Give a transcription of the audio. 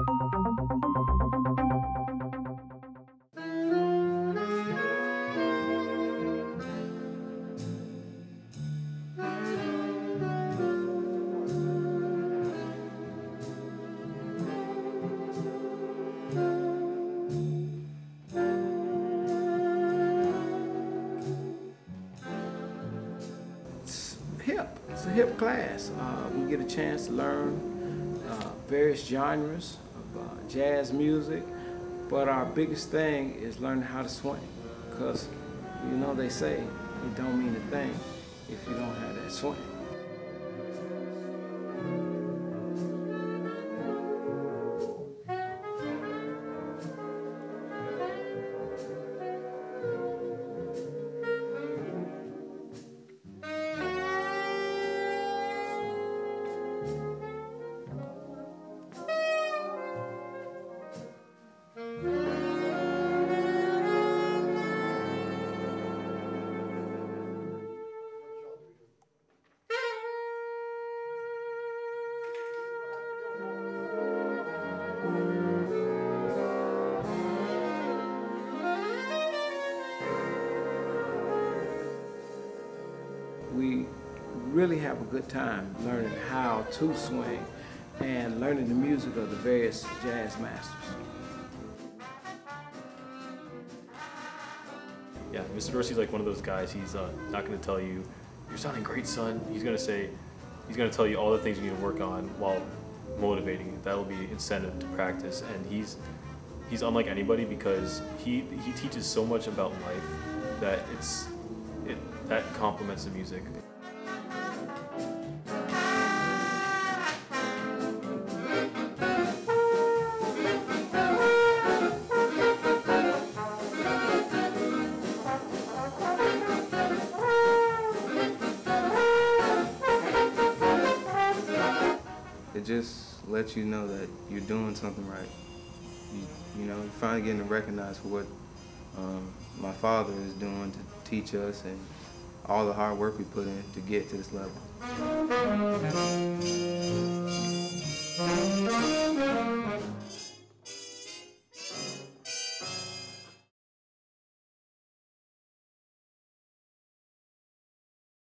It's hip. It's a hip class. Uh, we get a chance to learn various genres of uh, jazz music, but our biggest thing is learning how to swing. Because, you know, they say it don't mean a thing if you don't have that swing. We really have a good time learning how to swing and learning the music of the various jazz masters. Yeah, Mr. Dorsey's like one of those guys. He's uh, not going to tell you, "You're sounding great, son." He's going to say, he's going to tell you all the things you need to work on while motivating you. That'll be incentive to practice. And he's he's unlike anybody because he he teaches so much about life that it's it that complements the music. It just lets you know that you're doing something right. You, you know, you're finally getting recognized for what um, my father is doing to teach us and all the hard work we put in to get to this level.